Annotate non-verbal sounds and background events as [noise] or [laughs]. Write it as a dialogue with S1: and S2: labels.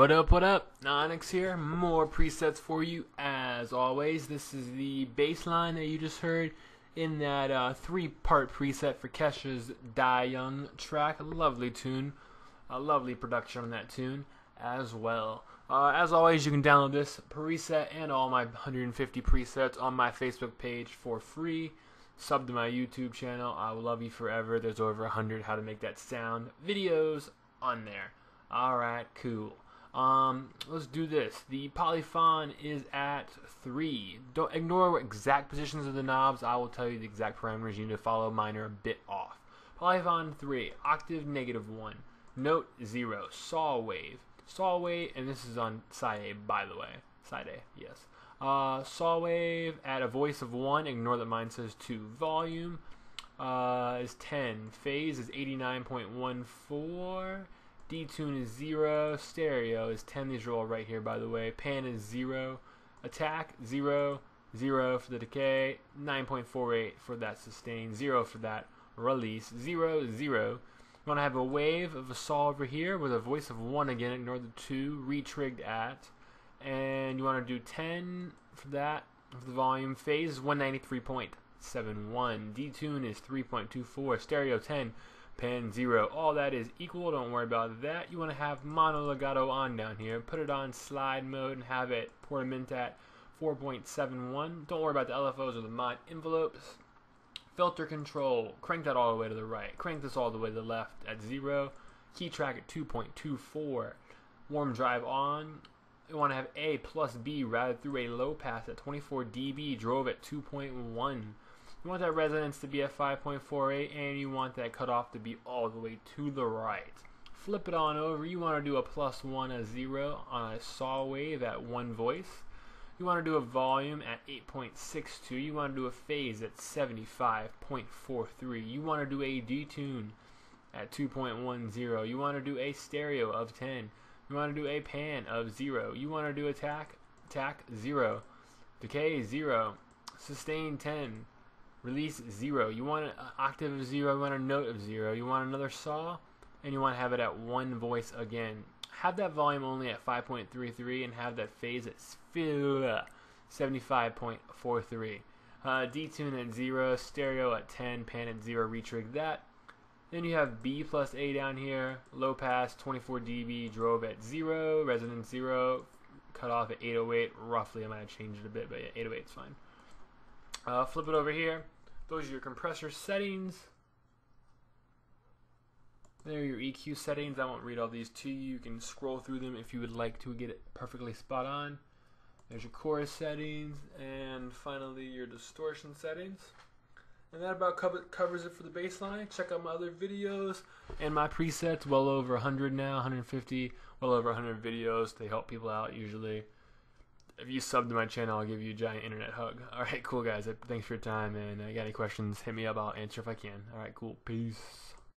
S1: What up, what up? Onyx here. More presets for you as always. This is the bass line that you just heard in that uh, three part preset for Kesha's Die Young track. A lovely tune. A lovely production on that tune as well. Uh, as always, you can download this preset and all my 150 presets on my Facebook page for free. Sub to my YouTube channel. I will love you forever. There's over 100 how to make that sound videos on there. Alright, cool. Um, let's do this. The polyphon is at 3. Don't ignore exact positions of the knobs. I will tell you the exact parameters you need to follow. Mine are a bit off. Polyphon 3, octave negative 1, note 0, saw wave. Saw wave, and this is on side A, by the way. Side A, yes. Uh, saw wave at a voice of 1, ignore that mine says 2. Volume uh, is 10. Phase is 89.14. Detune is 0. Stereo is 10. These are all right here, by the way. Pan is 0. Attack, 0. 0 for the decay. 9.48 for that sustain. 0 for that release. 0, 0. You want to have a wave of a saw over here with a voice of 1 again. Ignore the 2. Retrig that. And you want to do 10 for that. For the volume. Phase 193.71. Detune is 3.24. Stereo 10 pan 0. All that is equal, don't worry about that. You want to have mono legato on down here. Put it on slide mode and have it portament at 4.71. Don't worry about the LFOs or the mod envelopes. Filter control, crank that all the way to the right. Crank this all the way to the left at 0. Key track at 2.24. Warm drive on. You want to have A plus B routed through a low pass at 24 dB. Drove at 2.1. You want that resonance to be at 5.48 and you want that cutoff to be all the way to the right. Flip it on over. You want to do a plus 1, a 0 on a saw wave at 1 voice. You want to do a volume at 8.62. You want to do a phase at 75.43. You want to do a detune at 2.10. You want to do a stereo of 10. You want to do a pan of 0. You want to do attack, attack 0. Decay 0. Sustain 10 release zero. You want an octave of zero, you want a note of zero, you want another saw, and you want to have it at one voice again. Have that volume only at 5.33 and have that phase at 75.43. Uh, detune at 0, stereo at 10, pan at 0, retrig that. Then you have B plus A down here, low pass 24 dB, drove at 0, resonance 0, cut off at 808, roughly. I might have changed it a bit, but yeah, 808 is fine. Uh, flip it over here. Those are your compressor settings. There are your EQ settings. I won't read all these to you. You can scroll through them if you would like to get it perfectly spot on. There's your chorus settings, and finally your distortion settings. And that about covers it for the bass line. Check out my other videos and my presets. Well over 100 now, 150, well over 100 videos. They help people out usually if you sub to my channel, I'll give you a giant internet hug. [laughs] All right, cool guys. Thanks for your time, and uh, you got any questions, hit me up. I'll answer if I can. All right, cool. Peace.